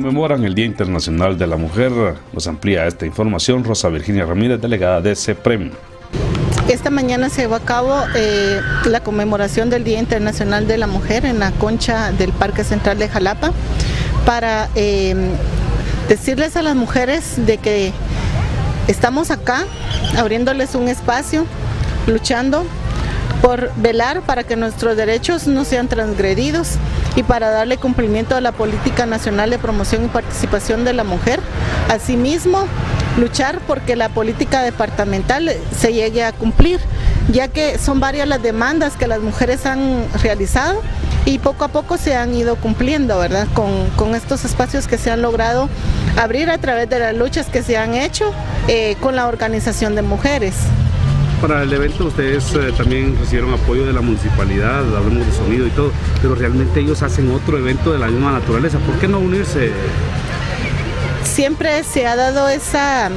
conmemoran el Día Internacional de la Mujer. Nos amplía esta información Rosa Virginia Ramírez, delegada de CEPREM. Esta mañana se llevó a cabo eh, la conmemoración del Día Internacional de la Mujer en la concha del Parque Central de Jalapa para eh, decirles a las mujeres de que estamos acá abriéndoles un espacio, luchando por velar para que nuestros derechos no sean transgredidos y para darle cumplimiento a la política nacional de promoción y participación de la mujer. Asimismo, luchar porque la política departamental se llegue a cumplir, ya que son varias las demandas que las mujeres han realizado y poco a poco se han ido cumpliendo, ¿verdad? Con, estos espacios que se han logrado abrir a través de las luchas que se han hecho eh, con la organización de mujeres. Para el evento ustedes eh, también recibieron apoyo de la municipalidad, hablamos de sonido y todo, pero realmente ellos hacen otro evento de la misma naturaleza. ¿Por qué no unirse? Siempre se ha dado esa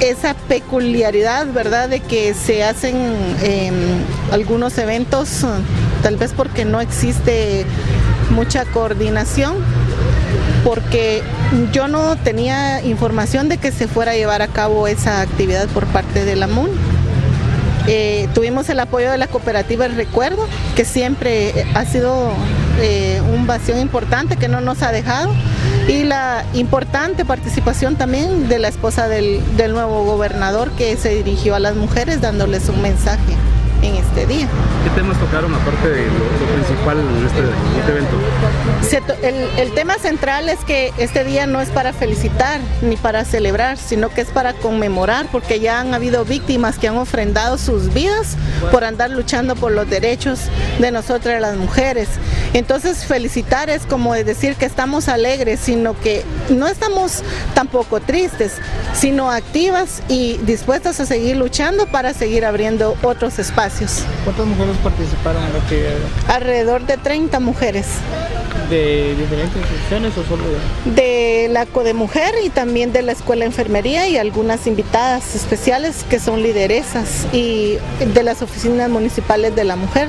esa peculiaridad, ¿verdad? De que se hacen em, algunos eventos, tal vez porque no existe mucha coordinación, porque yo no tenía información de que se fuera a llevar a cabo esa actividad por parte de la MUN. Eh, tuvimos el apoyo de la cooperativa El Recuerdo, que siempre ha sido eh, un vacío importante que no nos ha dejado, y la importante participación también de la esposa del, del nuevo gobernador que se dirigió a las mujeres dándoles un mensaje en este día. ¿Qué temas tocaron aparte de lo, principal en este, evento? el, el, tema central es que este día no es para felicitar ni para celebrar, sino que es para conmemorar, porque ya han habido víctimas que han ofrendado sus vidas por andar luchando por los derechos de nosotras las mujeres. Entonces felicitar es como decir que estamos alegres, sino que no estamos tampoco tristes, sino activas y dispuestas a seguir luchando para seguir abriendo otros espacios. ¿Cuántas mujeres participaron en la actividad? Alrededor de 30 mujeres. ¿De diferentes instituciones o solo de...? De la Codemujer y también de la Escuela de Enfermería y algunas invitadas especiales que son lideresas y de las oficinas municipales de la mujer.